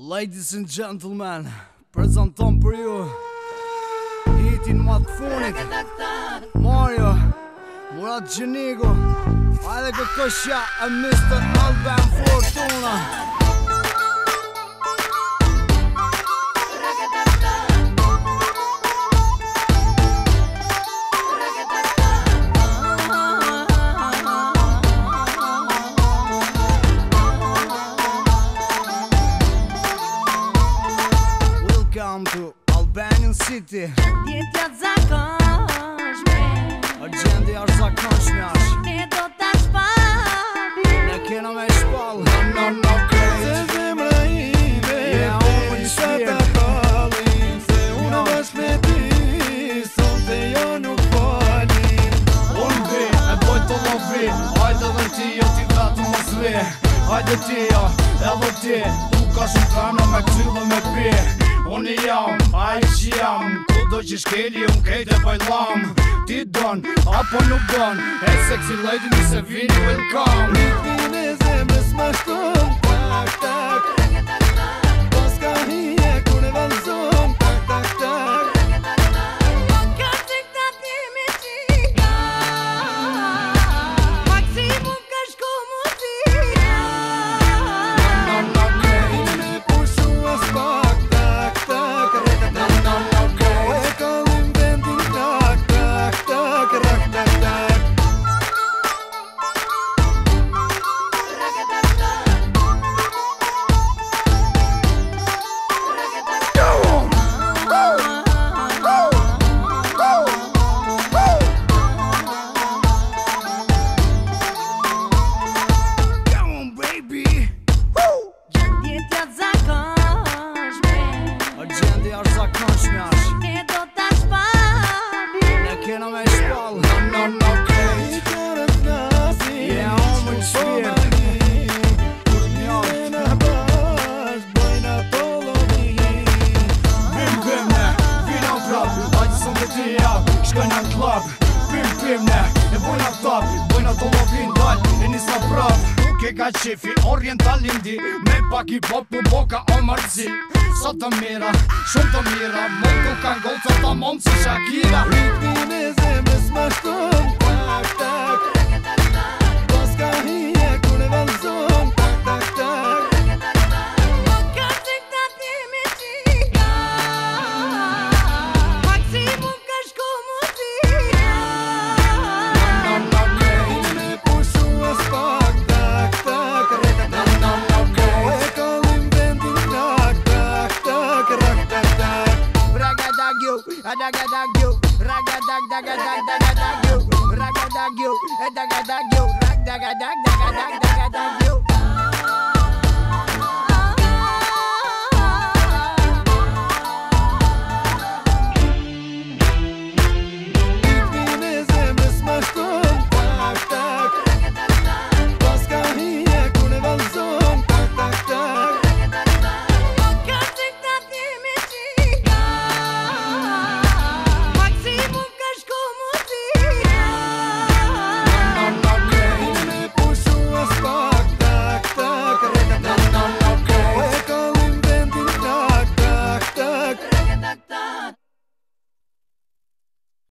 Ladies and gentlemen, prezenton për ju Hitin më të funit Mario, Murat Gjenigo Ajde këtë këshja e Mr. Alban Fortuna Ajde këtë kësha e Mr. Alban Fortuna to Albanian City Gjendje t'ja zakonshme Gjendje t'ja zakonshme ash Ne do t'a shpallë Ne kena me shpallë No, no, no, great Se zemre ime Yeah, unë për një Se t'a Se unë me ti Son dhe jo nuk Un be, e boj t'o më dhe ti, jo ti ka t'u më zvi ti, jo, edhe ti Tu ka shumë kamra me ty dhe me pi Unë jam, a i që jam Ku do që shkeli, unë kejtë e bajlam Ti don, apo nuk don E sexy lady, nëse vini, welcome Bërë shak në shmjare E do të shpabit Ne në keno me shpollë E no, në këtë Në një qërë në nësi E në në në nësi Po në një Po në një Në ne Pimpim ne Në ka qefi Oriental indi Me pak i pop boka o marzi Sot të mira, shumë të mira Më të kanë golë të të momë si Shakira Ritmi me zemës më shtumë Pak të adagadagyo, ragadagdagadagdagadagyo, ragadagyo, edagadagadagyo, ragdagadagdagadagdagadagyo.